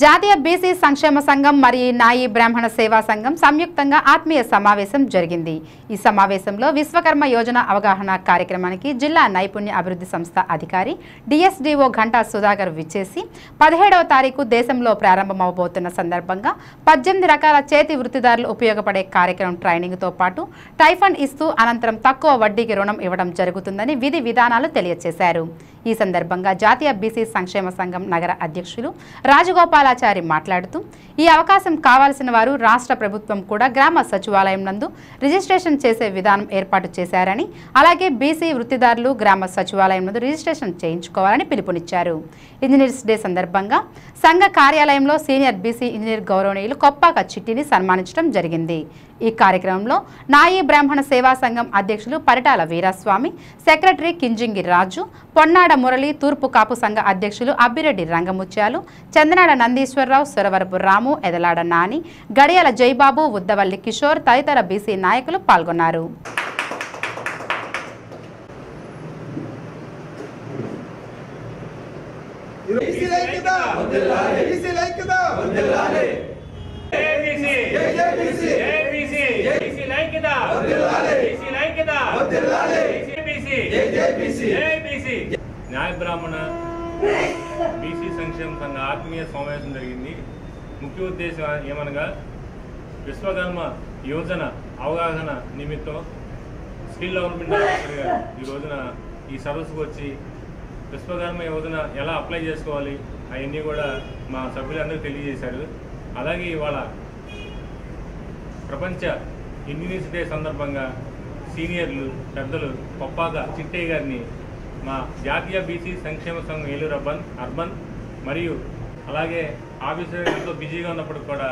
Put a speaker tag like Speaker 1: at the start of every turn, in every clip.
Speaker 1: జాతీయ బీసీ సంక్షేమ సంఘం మరియు నాయి బ్రాహ్మణ సేవా సంఘం సంయుక్తంగా ఆత్మీయ సమావేశం జరిగింది. ఈ సమావేశంలో విశ్వకర్మ యోజన అవగాహన కార్యక్రమానికి జిల్లా నైపుణ్య అభివృద్ధి సంస్థ అధికారి డిఎస్డిఓ ఘంటా సుధాకర్ విచ్చేసి పదిహేడవ తారీఖు దేశంలో ప్రారంభమవబోతున్న సందర్భంగా పద్దెనిమిది రకాల చేతి వృత్తిదారులు ఉపయోగపడే కార్యక్రమం ట్రైనింగ్తో పాటు టైఫండ్ ఇస్తూ అనంతరం తక్కువ వడ్డీకి రుణం ఇవ్వడం జరుగుతుందని విధి విధానాలు తెలియజేశారు ఈ సందర్భంగా జాతీయ బీసీ సంక్షేమ సంఘం నగర అధ్యక్షులు రాజగోపాలాచారి మాట్లాడుతూ ఈ అవకాశం కావాల్సిన వారు రాష్ట్ర ప్రభుత్వం కూడా గ్రామ సచివాలయం నందు రిజిస్ట్రేషన్ చేసే విధానం ఏర్పాటు చేశారని అలాగే బీసీ వృత్తిదారులు గ్రామ సచివాలయం నందు రిజిస్ట్రేషన్ చేయించుకోవాలని పిలుపునిచ్చారు. ఇంజనీర్స్ డే సందర్భంగా సంఘ కార్యాలయంలో సీనియర్ బీసీ ఇంజనీర్ గౌరవనీయులు కొప్పాక చిట్టిని సన్మానించడం జరిగింది. ఈ కార్యక్రమంలో నాయి బ్రాహ్మణ సేవా సంఘం అధ్యక్షులు పరిటాల వీరాస్వామి సెక్రటరీ కింజింగి రాజు పొన్నాడ మురళి తూర్పు కాపు సంఘ అధ్యక్షులు అబ్బిరెడ్డి రంగముత్యాలు చందనాడ నందీశ్వరరావు సురవరపు రాము ఎదలాడ నాని గడియాల జైబాబు ఉద్దవల్లి కిషోర్ తదితర బీసీ నాయకులు పాల్గొన్నారు.
Speaker 2: ఏబీసీ
Speaker 3: ఏబీసీ
Speaker 2: న్యాయ బ్రాహ్మణ బీసీ సంక్షేమ సంఘ ఆత్మీయ సమావేశం జరిగింది. ముఖ్య ఉద్దేశం ఏమనగా విశ్వకర్మ యోజన అవగాహన నిమిత్తం స్కిల్ డెవలప్మెంట్ ఆఫీసర్ గారు ఈ రోజున ఈ సదస్సుకు వచ్చి విశ్వకర్మ యోజన ఎలా అప్లై చేసుకోవాలి అవన్నీ కూడా మా సభ్యులందరూ తెలియజేశారు. అలాగే ఇవాళ ప్రపంచ ఇంజనీర్స్ డే సందర్భంగా సీనియర్లు పెద్దలు కొప్పాక చిట్టయ్య గారిని మా జాతీయ బీసీ సంక్షేమ సంఘం ఏలూరు అర్బన్ అర్బన్ మరియు అలాగే ఆఫీసర్ బిజీగా ఉన్నప్పుడు కూడా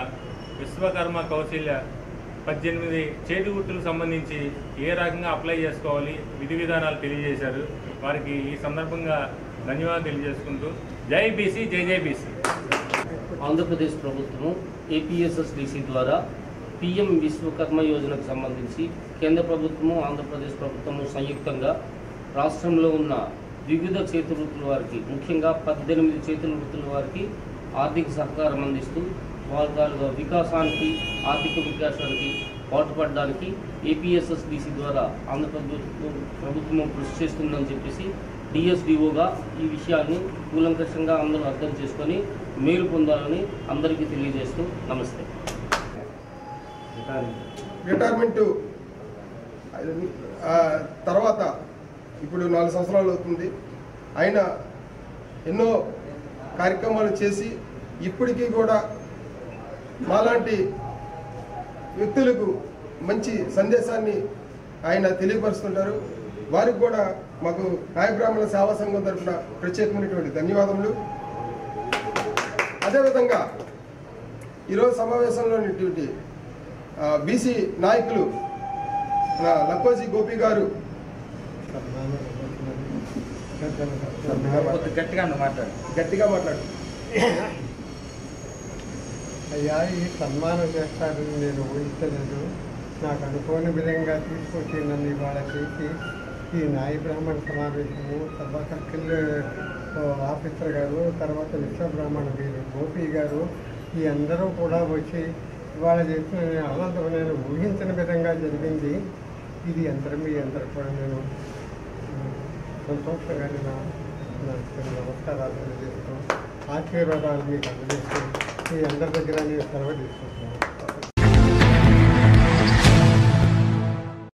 Speaker 2: విశ్వకర్మ కౌశల్య పద్దెనిమిది చేతి గుర్తులకు సంబంధించి ఏ రకంగా అప్లై చేసుకోవాలి విధి విధానాలు తెలియజేశారు. వారికి ఈ సందర్భంగా ధన్యవాదాలు తెలియజేసుకుంటూ జై బీసీ జై జై బీసీ.
Speaker 4: ఆంధ్రప్రదేశ్ ప్రభుత్వం ఏపీఎస్ఎస్డిసి ద్వారా పిఎం విశ్వకర్మ యోజనకు సంబంధించి కేంద్ర ప్రభుత్వము ఆంధ్రప్రదేశ్ ప్రభుత్వము సంయుక్తంగా రాష్ట్రంలో ఉన్న వివిధ చేతి వృత్తుల వారికి ముఖ్యంగా పద్దెనిమిది చేతుల వృత్తుల వారికి ఆర్థిక సహకారం అందిస్తూ వాళ్ళ వికాసానికి ఆర్థిక వికాసానికి పాటుపడడానికి ఏపీఎస్ఎస్డిసి ద్వారా ఆంధ్రప్రదేశ్ ప్రభుత్వం కృషి చేస్తుందని చెప్పేసి డిఎస్డిఓగా ఈ విషయాన్ని కూలంకషంగా అందరూ అర్థం చేసుకొని మేలు పొందాలని అందరికీ తెలియజేస్తూ నమస్తే.
Speaker 3: రిటైర్మెంట్. తర్వాత ఇప్పుడు నాలుగు సంవత్సరాలు అవుతుంది. ఆయన ఎన్నో కార్యక్రమాలు చేసి ఇప్పటికీ కూడా మాలాంటి వ్యక్తులకు మంచి సందేశాన్ని ఆయన తెలియపరుస్తుంటారు. వారికి కూడా మాకు నాయ సేవా సంఘం తరఫున ప్రత్యేకమైనటువంటి ధన్యవాదములు. అదేవిధంగా ఈరోజు సమావేశంలోనేటువంటి బీసీ నాయకులు లక్కోజీ గోపి గారు.
Speaker 5: గట్టిగా మాట్లాడు
Speaker 3: గట్టిగా మాట్లాడు.
Speaker 6: అయ్యా ఈ సన్మానం చేస్తారని నేను ఊహించలేదు. నాకు అనుకోని విధంగా తీసుకొచ్చి నన్ను ఇవాళ చేసి ఈ నాయ బ్రాహ్మణ సమావేశము తర్వాత కిల్ ఆఫీసర్ గారు తర్వాత విశ్వ బ్రాహ్మణ వీరు గోపి గారు ఈ అందరూ కూడా వచ్చి వాళ్ళ చేసిన అనంతరం నేను ఊహించిన విధంగా జరిగింది. ఇది యంత్రం మీ యంత్రం కూడా నేను సంతోషంగా నేను నమస్కారాలు తెలియజేస్తూ ఆశీర్వాదాలు మీకు అందజేస్తూ మీ అందరి దగ్గర నేను సెలవు తీసుకుంటున్నాను.